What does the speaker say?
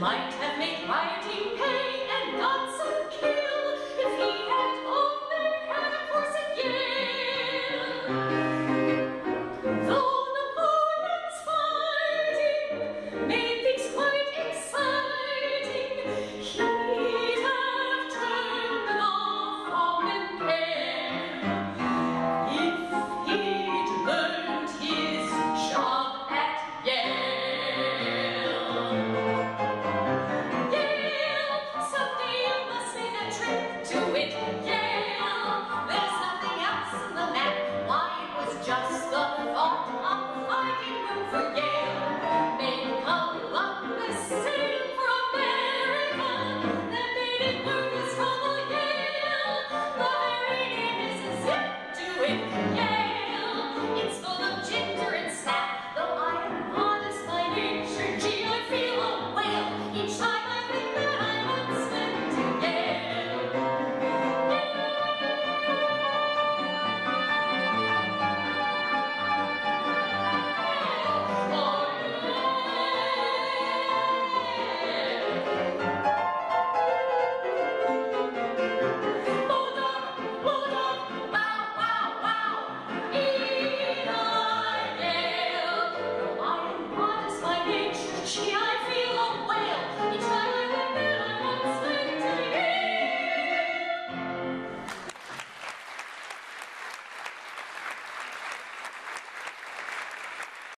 might have made riot